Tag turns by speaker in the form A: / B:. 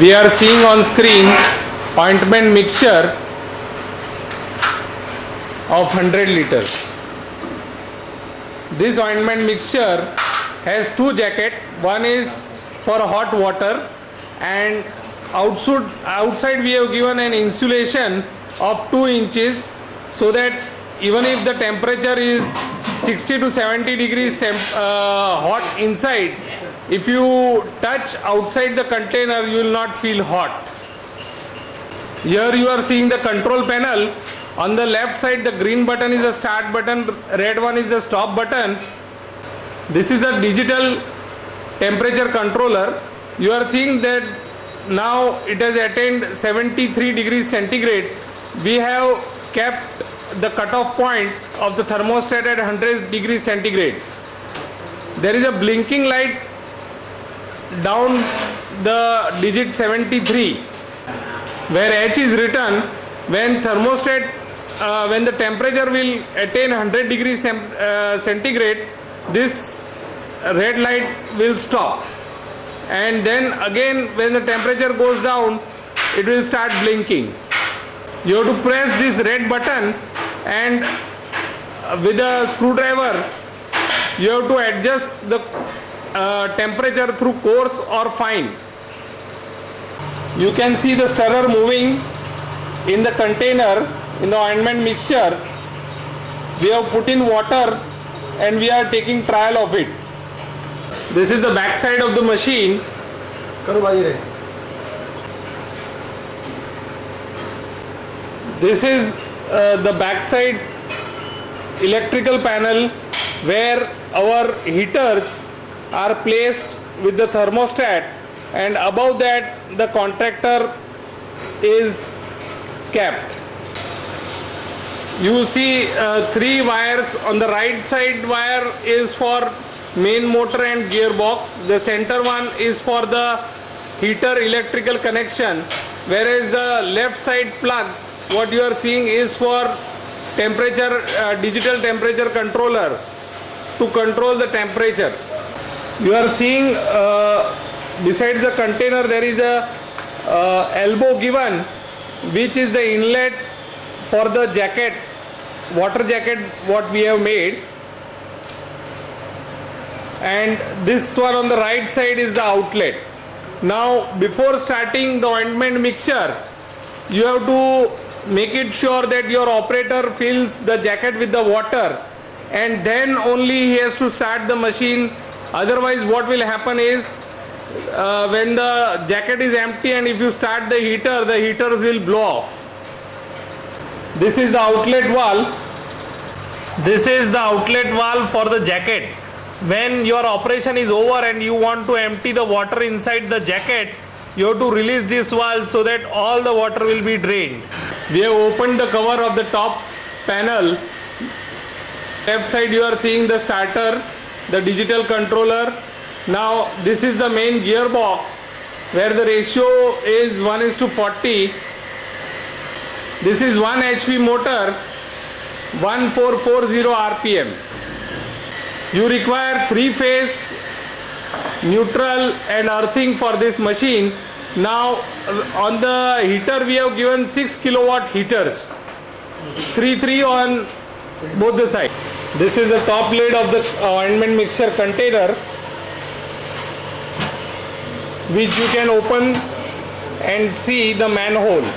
A: we are seeing on screen ointment mixture of 100 liters. This ointment mixture has two jacket. One is for hot water and outside, outside we have given an insulation of 2 inches so that even if the temperature is 60 to 70 degrees temp, uh, hot inside, if you touch outside the container you will not feel hot. Here you are seeing the control panel. On the left side the green button is the start button, red one is the stop button. This is a digital temperature controller. You are seeing that now it has attained 73 degrees centigrade. We have kept the cutoff point of the thermostat at 100 degrees centigrade. There is a blinking light down the digit 73 where H is written when thermostat uh, when the temperature will attain 100 degrees uh, centigrade this red light will stop. And then again when the temperature goes down it will start blinking. You have to press this red button and with a screwdriver you have to adjust the uh, temperature through coarse or fine. You can see the stirrer moving in the container in the ointment mixture. We have put in water and we are taking trial of it. This is the back side of the machine. This is uh, the back side electrical panel where our heaters are placed with the thermostat and above that the contactor is capped. you see uh, three wires on the right side wire is for main motor and gearbox. The center one is for the heater electrical connection. Whereas the left side plug what you are seeing is for temperature uh, digital temperature controller to control the temperature you are seeing uh, besides the container there is a uh, elbow given which is the inlet for the jacket water jacket what we have made. And this one on the right side is the outlet. Now before starting the ointment mixture you have to make it sure that your operator fills the jacket with the water and then only he has to start the machine otherwise what will happen is uh, when the jacket is empty and if you start the heater the heaters will blow off. This is the outlet valve this is the outlet valve for the jacket. When your operation is over and you want to empty the water inside the jacket you have to release this valve so that all the water will be drained. We have opened the cover of the top panel. Left side you are seeing the starter the digital controller. Now this is the main gearbox where the ratio is 1 is to 40 this is 1 HP motor 1440 rpm you require three phase neutral and earthing for this machine. Now on the heater we have given 6 kilowatt heaters. 3 3 on both the side this is the top lid of the uh, ointment mixture container which you can open and see the manhole